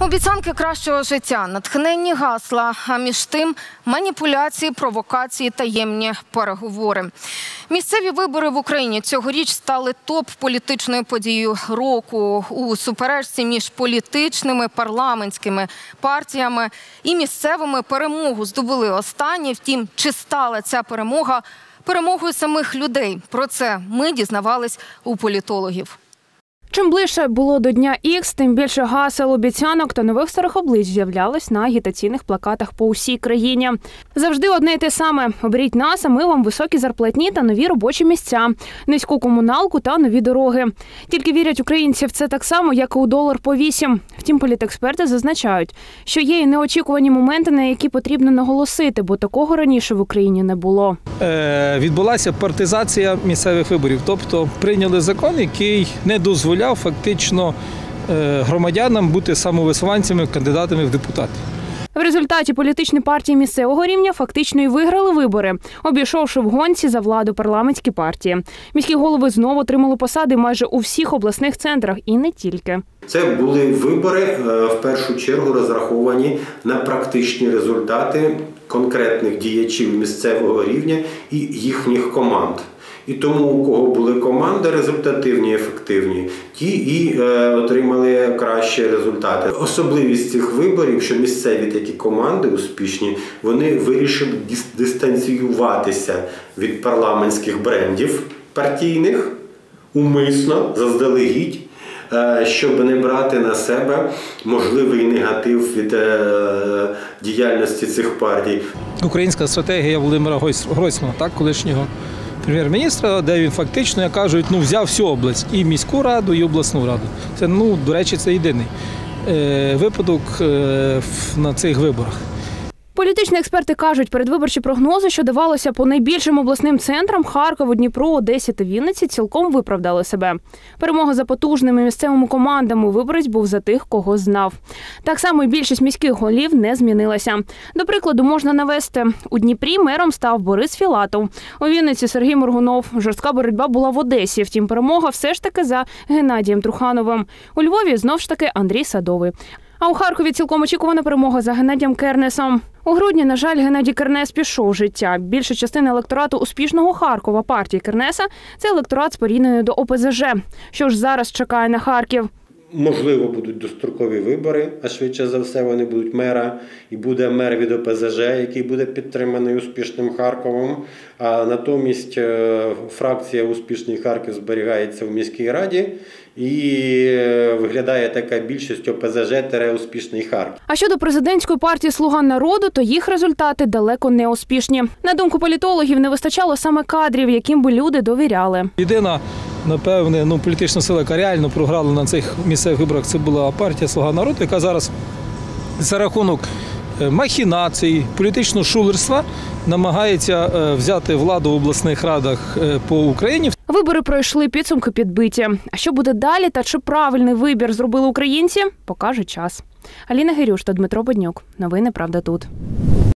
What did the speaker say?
Обіцянки кращого життя, натхненні гасла, а між тим маніпуляції, провокації, таємні переговори. Місцеві вибори в Україні цьогоріч стали топ-політичною подією року у суперечці між політичними парламентськими партіями і місцевими перемогу здобули останні. Втім, чи стала ця перемога перемогою самих людей? Про це ми дізнавались у політологів. Чим ближче було до дня Ікс, тим більше гасел, обіцянок та нових старих облич з'являлось на агітаційних плакатах по усій країні. Завжди одне й те саме: оберіть нас, а ми вам високі зарплатні та нові робочі місця, низьку комуналку та нові дороги. Тільки вірять українці в це так само, як і у долар по вісім. Втім, політексперти зазначають, що є і неочікувані моменти, на які потрібно наголосити, бо такого раніше в Україні не було. Е, відбулася партизація місцевих виборів. Тобто прийняли закон, який не дозволяв фактично е, громадянам бути самовисуванцями, кандидатами в депутати. В результаті політичні партії місцевого рівня фактично і виграли вибори, обійшовши в гонці за владу парламентські партії. Міські голови знову отримали посади майже у всіх обласних центрах і не тільки. Це були вибори е, в першу чергу розраховані на практичні результати конкретних діячів місцевого рівня і їхніх команд. І тому, у кого були команди результативні, ефективні, ті і е, отримали кращі результати. Особливість цих виборів, що місцеві такі команди успішні, вони вирішили дис- дистанціюватися від парламентських брендів партійних умисно, заздалегідь. е, Щоб не брати на себе можливий негатив від е, діяльності цих партій. Українська стратегія Володимира Гройсмана, так, колишнього прем'єр-міністра, де він фактично, як кажуть, ну, взяв всю область і міську раду, і обласну раду. Це, ну, до речі, це єдиний е, випадок е, на цих виборах. Політичні експерти кажуть, передвиборчі прогнози, що давалося по найбільшим обласним центрам Харкову, Дніпру, Одесі та Вінниці, цілком виправдали себе. Перемога за потужними місцевими командами виборець був за тих, кого знав. Так само і більшість міських голів не змінилася. До прикладу, можна навести у Дніпрі мером став Борис Філатов. У Вінниці Сергій Моргунов. Жорстка боротьба була в Одесі. Втім, перемога все ж таки за Геннадієм Трухановим. У Львові знов ж таки Андрій Садовий. А у Харкові цілком очікувана перемога за Геннадієм Кернесом. У грудні, на жаль, Геннадій Кернес пішов життя. Більша частина електорату успішного Харкова партії Кернеса це електорат споріднений до ОПЗЖ. Що ж зараз чекає на Харків? Можливо, будуть дострокові вибори, а швидше за все вони будуть мера, і буде мер від ОПЗЖ, який буде підтриманий успішним Харковом. А натомість е, фракція Успішний Харків зберігається в міській раді і е, виглядає така більшість ОПЗЖ-Успішний Харків. А щодо президентської партії Слуга народу, то їх результати далеко не успішні. На думку політологів, не вистачало саме кадрів, яким би люди довіряли. Єдина, напевне, ну, політична сила, яка реально програла на цих місцевих виборах, це була партія Слуга народу, яка зараз за рахунок е, махінацій, політичного шулерства намагається е, взяти владу в обласних радах е, по Україні. Вибори пройшли підсумки підбиті. А що буде далі та чи правильний вибір зробили українці, покаже час. Аліна Гирюш та Дмитро Боднюк. Новини правда тут.